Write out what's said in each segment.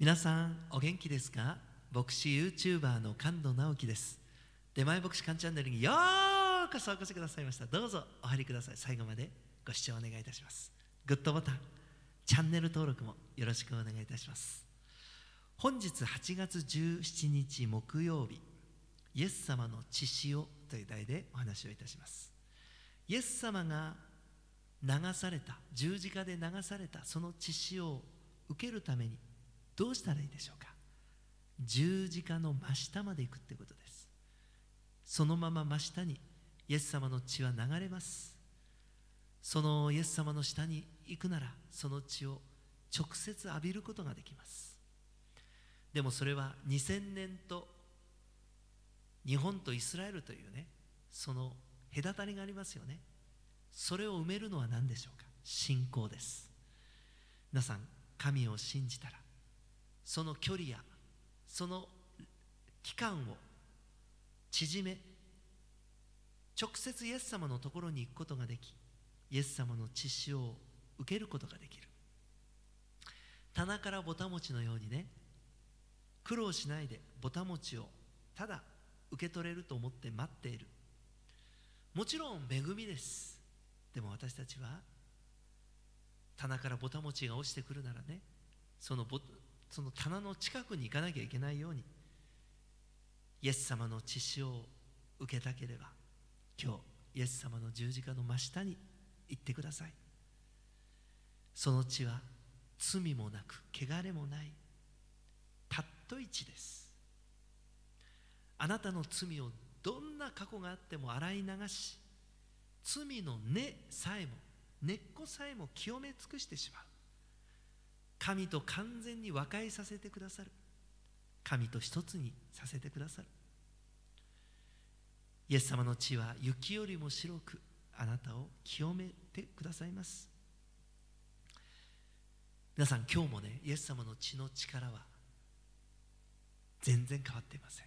皆さんお元気ですか？牧師 YouTuber の神戸直樹です。出前牧師館チャンネルにようこそお越しくださいました。どうぞお入りください。最後までご視聴お願いいたします。グッドボタンチャンネル登録もよろしくお願いいたします。本日8月17日木曜日イエス様の血潮という題でお話をいたします。イエス様が流された十字架で流されたその血潮を受けるためにどうしたらいいでしょうか？十字架の真下まで行くってことです。そのまま真下にイエス様の血は流れます。そのイエス様の下に行くならその血を直接浴びることができます。でもそれは2000年と日本とイスラエルというねその隔たりがありますよね。それを埋めるのは何でしょうか？信仰です。皆さん神を信じたら。その距離やその期間を縮め直接イエス様のところに行くことができイエス様の血潮を受けることができる。棚からぼた餅のようにね苦労しないでぼた餅をただ受け取れると思って待っている。もちろん恵みです。でも私たちは棚からぼた餅が落ちてくるならねそのその棚の近くに行かなきゃいけないようにイエス様の血潮を受けたければ今日イエス様の十字架の真下に行ってください。その血は罪もなく汚れもないたっとい血です。あなたの罪をどんな過去があっても洗い流し罪の根さえも根っこさえも清め尽くしてしまう。神と完全に和解させてくださる。神と一つにさせてくださる。イエス様の血は雪よりも白くあなたを清めてくださいます。皆さん今日もねイエス様の血の力は全然変わっていません。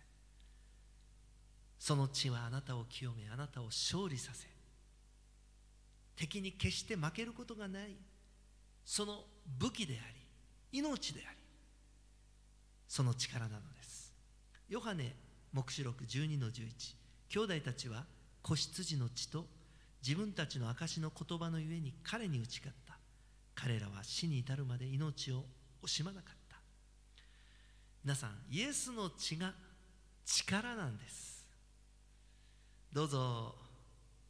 その血はあなたを清めあなたを勝利させ敵に決して負けることがないその武器であり命でありその力なのです。ヨハネ黙示録12の11兄弟たちは子羊の血と自分たちの証の言葉のゆえに彼に打ち勝った。彼らは死に至るまで命を惜しまなかった。皆さんイエスの血が力なんです。どうぞ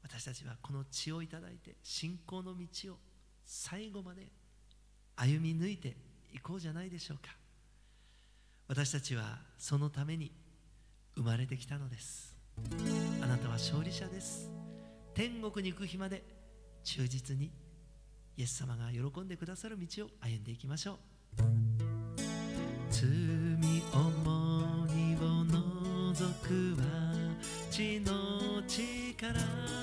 私たちはこの血をいただいて信仰の道を最後まで歩み抜いていこうじゃないでしょうか。私たちはそのために生まれてきたのです。あなたは勝利者です。天国に行く日まで忠実にイエス様が喜んでくださる道を歩んでいきましょう。罪重荷を除くは血の力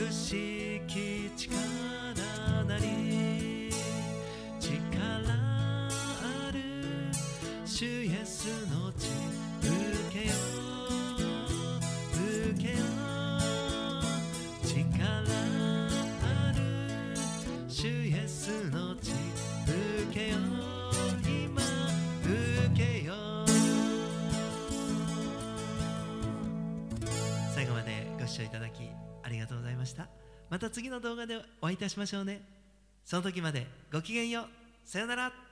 つくまた次の動画でお会いいたしましょうね。その時までごきげんよう。さよなら。